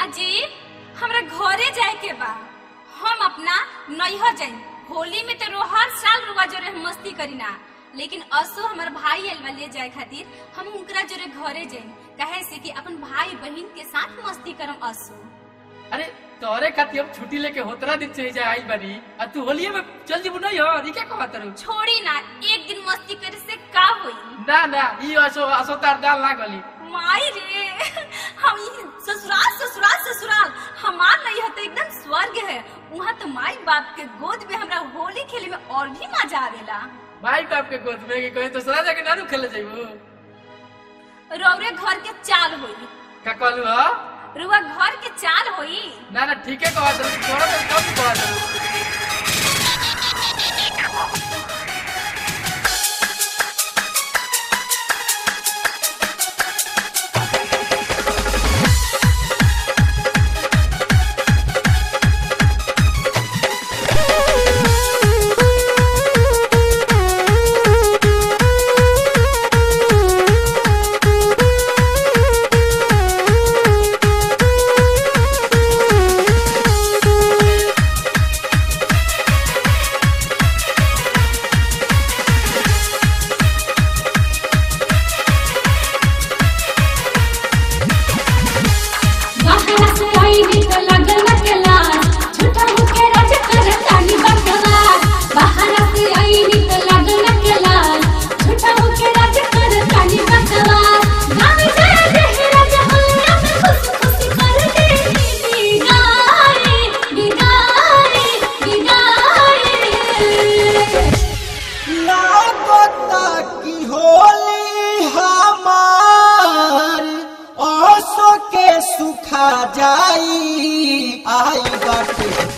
अजी हमरा घरे जाए के बा। हम अपना नैहर जाए होली में तो हर साल रुआ जोरे हम मस्ती करीना। लेकिन असो हमार भाई अलवा ले जाए खातिर हम उनकरा जोरे घरे जाए कहे से कि अपन भाई बहन के साथ मस्ती करम असो। अरे तोरे खातिर हम छुट्टी लेके होतरा दिन चली जाए आई बनी आ तू होलिये में चल जीबू नहीं हो ई क्या कहत रू छोड़ी ना एक दिन मस्ती करे से का होई? ना ना ई असो असो तार दाल ना गली। माई रे हम ई ससुराल ससुराल ससुराल हमार नहीं है तो एकदम स्वर्ग है। वहाँ तो माई बाप के गोद में हमरा होली खेले में और भी मज़ा आवेला। भाई बाप के गोद में कि कहीं तो सरा जाके नानू खेले जाइबू? रौरे घर के चाल होई। का कहलू हो? रुआ घर के चाल होई। ना ना, ठीक है, कहो तो तोरा तो कम कहत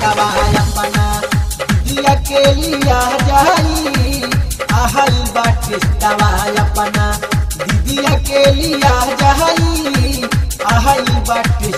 अपना दिया के लिया जाई आई बाटे दवाई अपना दीदिया के लिया जाई बाटे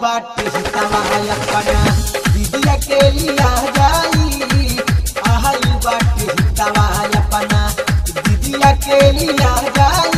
बाटे तवाय अपना दीदिया के लिया जाई। तवाय अपना दीदिया के लिया जाई।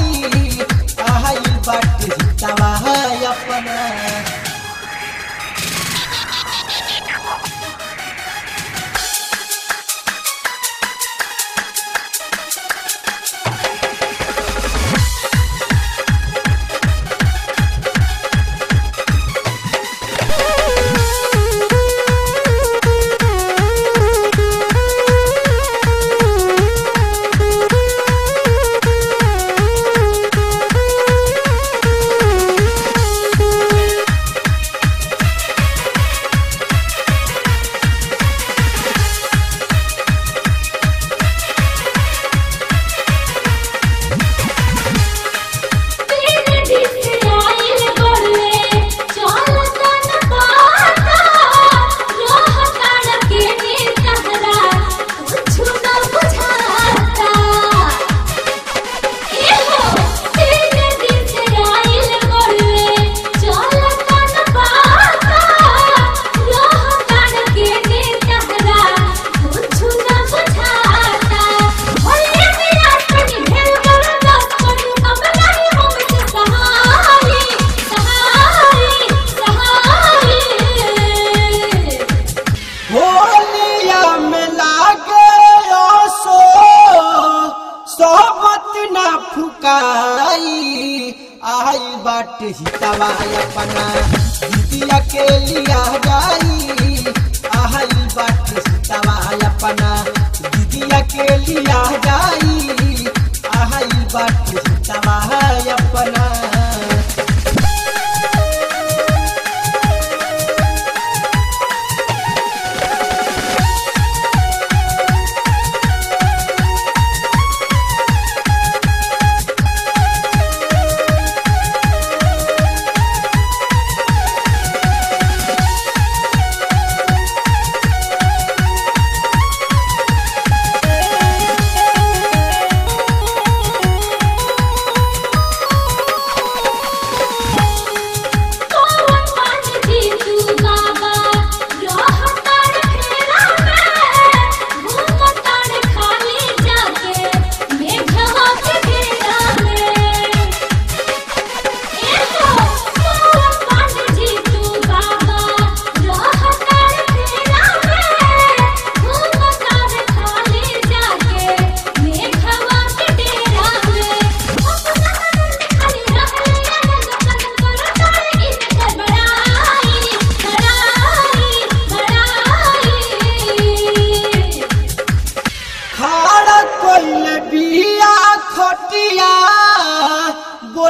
सोहबत ना फुकाई आई बाट हितवा अपना दीदी अकेली आ जाई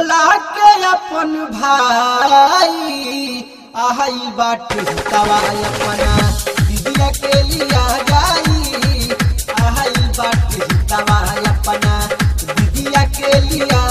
बोला के अपन भाई। आई बाटे हितवा अपना दीदी के लिया जाई। आई बाटी हितवा अपना दीदी के लिया